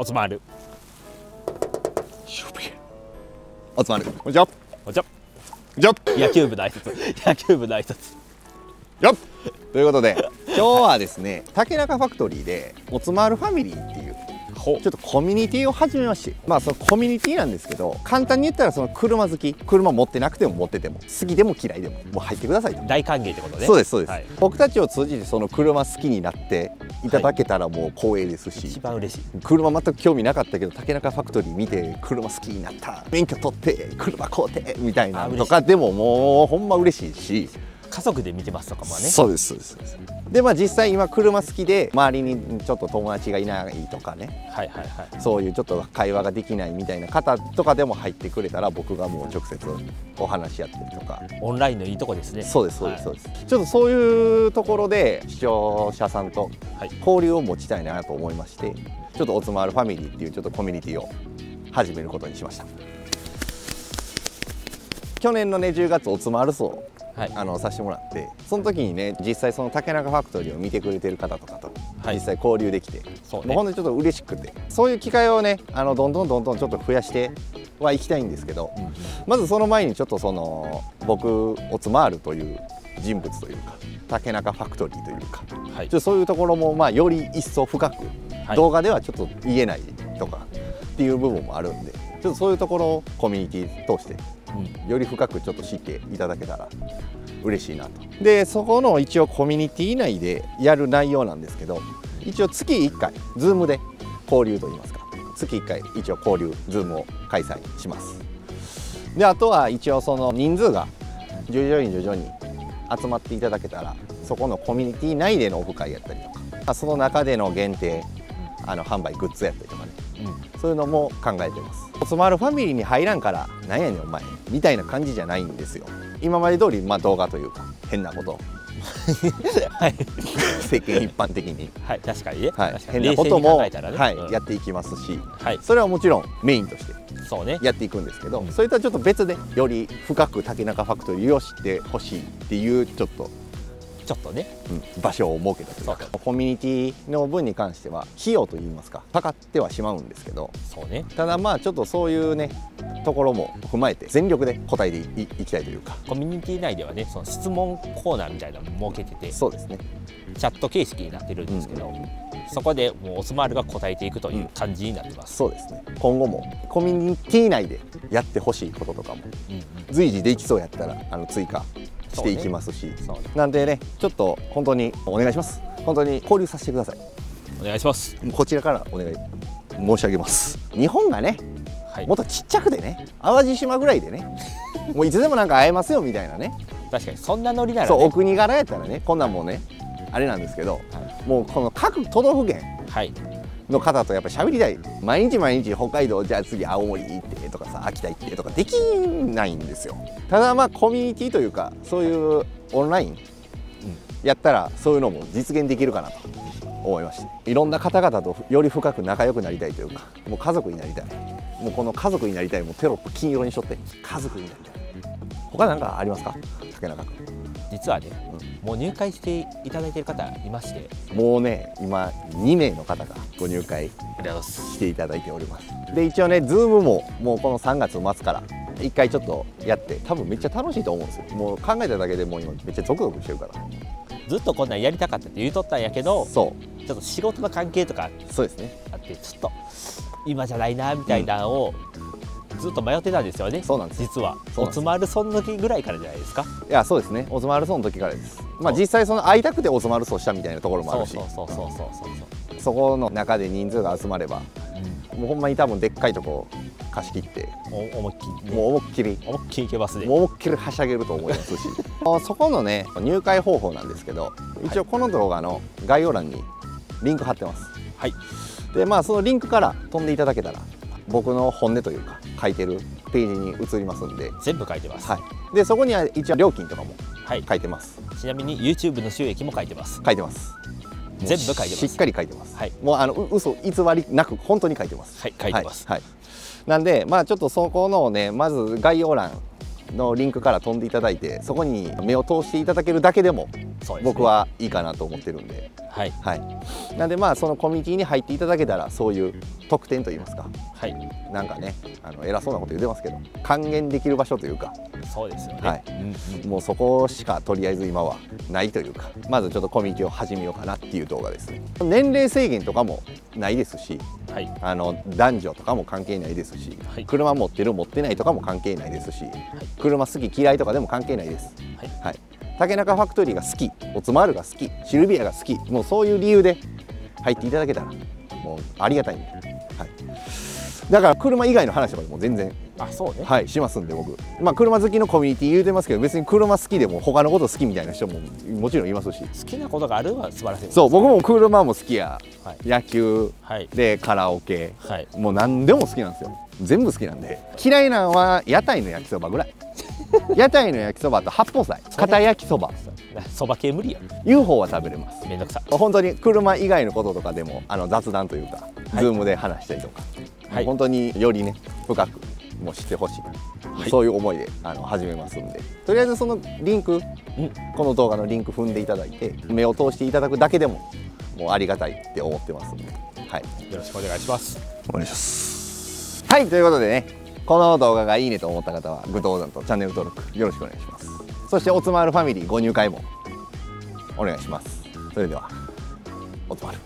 おつまる。おつまる。こんにちはここんにちはんにちは野球部の挨拶野球部の挨拶よっということで今日はですね竹中ファクトリーでおつまるファミリーっていう。ちょっとコミュニティを始めましてまあそのコミュニティなんですけど簡単に言ったらその車好き車持ってなくても持ってても好きでも嫌いでももう入ってくださいと。大歓迎ってことね。そうですそうです、はい。僕たちを通じてその車好きになっていただけたらもう光栄ですし、一番嬉しい。車全く興味なかったけど竹中ファクトリー見て車好きになった。免許取って車買うてみたいなとかでももうほんま嬉しいし家族で見てますとかもね。そうですそうです。でまあ実際今車好きで周りにちょっと友達がいないとかね。はいはいはい。そういうちょっと会話ができないみたいな方とかでも入ってくれたら僕がもう直接お話し合ったりとか。オンラインのいいとこですね。そうですそうですそうはい。です、ちょっとそういうところで視聴者さんとはい。交流を持ちたいなと思いましてちょっとおつまるファミリーっていうちょっとコミュニティを始めることにしました。去年のね10月おつまる層はい。あのさせてもらってその時にね実際その竹中ファクトリーを見てくれてる方とかとはい。実際交流できて、そうね。もうほんとにちょっと嬉しくてそういう機会をねあのどんどんどんどんちょっと増やしてはいきたいんですけど、うんうん。まずその前にちょっとその僕おつまるという人物というか竹中ファクトリーというかはい。ちょっとそういうところもまあより一層深く、はい。動画ではちょっと言えないとかっていう部分もあるんでちょっとそういうところをコミュニティ通してうん。より深くちょっと知っていただけたら嬉しいなと。でそこの一応コミュニティ内でやる内容なんですけど一応月1回 Zoom で交流といいますか。月1回一応交流 Zoom を開催します。であとは一応その人数が徐々に徐々に集まっていただけたらそこのコミュニティ内でのオフ会やったりとかあその中での限定あの販売グッズやったりとかね。うん。そういうのも考えてますおつまるファミリーに入らんからなんやねんお前。みたいな感じじゃないんですよ。今まで通りまあ動画というか変なこと。はい。世間一般的に、はい確かに。ね、変なことも、はいうん。やっていきますしはい。それはもちろんメインとしてそうね。やっていくんですけど、うんそれとはちょっと別でより深く竹中ファクトリーを知ってほしいっていうちょっと、ちょっとね。うん場所を設けたというか。そコミュニティの分に関しては費用といいますかかかってはしまうんですけど。そうね。ただまあちょっとそういうねところも踏まえて全力で答えていいきたいというか。コミュニティ内ではねその質問コーナーみたいなのも設けててそうですね。チャット形式になってるんですけど、そこでもうおスマールが答えていくという感じになってます、そうですね。今後もコミュニティ内でやってほしいこととかもうんうん。随時できそうやったらあの追加していきますし、ね。なんでねちょっと本当にお願いします。本当に交流させてください。お願いします。こちらからお願い申し上げます。日本がねはい。もっとちっちゃくてね淡路島ぐらいでね もういつでもなんか会えますよみたいなね。確かにそんなノリならそうおね国柄やったらねこんなんもうねあれなんですけどもうこの各都道府県はいの方とやっぱ喋りたい。毎日毎日北海道じゃあ次青森行ってとかさ秋田行ってとかできないんですよ。ただまあコミュニティというかそういうオンラインやったらそういうのも実現できるかなと思いまして。いろんな方々とより深く仲良くなりたいというかもう家族になりたい。もうこの家族になりたいもうテロップ金色にしとって家族になりたい。他なんかありますか？竹中君。実はね、もう入会していただいている方いまして。もうね今2名の方がご入会していただいております。で一応ね Zoom ももうこの3月末から一回ちょっとやって多分めっちゃ楽しいと思うんですよ。もう考えただけでもう今めっちゃゾクゾクしてるから。ずっとこんなんやりたかったって言うとったんやけどそちょっと仕事の関係とかうそうですね。あってちょっと今じゃないなみたいなのをずっと迷ってたんですよね、そうなんです実は。そうなんですおつまるそん時ぐらいからじゃないですか？いやそうですね。オズマルソンの時からです。まあ実際その会いたくてオズマルソンしたみたいなところもあるし。そうそうそうそうそうそうそこの中で人数が集まればそう、もうほんまに多分でっかいとこ貸し切って。思いっきり、ね、もう思いっきり。思いっきりいけますね。思いっきりはしゃげると思いますし。あそこのね入会方法なんですけど一応この動画の概要欄にリンク貼ってます。はい。でまあそのリンクから飛んでいただけたら僕の本音というか書いてるページに移りますんで、全部書いてます、はい、でそこには一応料金とかもはい、書いてます。ちなみに YouTube の収益も書いてます。書いてます。全部書いてます。しっかり書いてます、はい。もうあのう嘘偽りなく本当に書いてます。はい書いてます。はい、はい。なんでまあちょっとそこのねまず概要欄のリンクから飛んでいただいてそこに目を通していただけるだけでも僕はいいかなと思ってるんで、はい。はい、なんでまあそのコミュニティに入っていただけたらそういう特典といいますか。はい。なんかねあの偉そうなこと言ってますけど還元できる場所というか。そうですよね、はい。うんうん。もうそこしかとりあえず今はないというかまずちょっとコミュニティを始めようかなっていう動画ですね。年齢制限とかもないですしはい。あの男女とかも関係ないですし、はい。車持ってる持ってないとかも関係ないですし、車好き嫌いとかでも関係ないです、はい。はい、竹中ファクトリーが好きオツマールが好きシルビアが好きもうそういう理由で入っていただけたらもうありがたいんで、はい、だから車以外の話とかでも全然あそうね。はいしますんで僕。まあ車好きのコミュニティ言うてますけど別に車好きでも他のこと好きみたいな人ももちろんいますし。好きなことがあるのは素晴らしいです。そう僕も車も好きや。はい。野球。はい。でカラオケ。はい。もう何でも好きなんですよ。全部好きなんで。嫌いなのは屋台の焼きそばぐらい。屋台の焼きそばと八宝菜。堅焼きそば。そば系無理や。UFO は食べれます。めんどくさ。本当に車以外のこととかでもあの雑談というか、はい。ズームで話したりとか、はい。本当によりね深くもう知ってほしい、はい。そういう思いであの始めますんで。とりあえずそのリンク、うん。この動画のリンク踏んでいただいて目を通していただくだけでももうありがたいって思ってますんで。はい。よろしくお願いします。お願いします。はいということでねこの動画がいいねと思った方はグッドボタンとチャンネル登録よろしくお願いします。そしておつまるファミリーご入会もお願いします。それではおつまる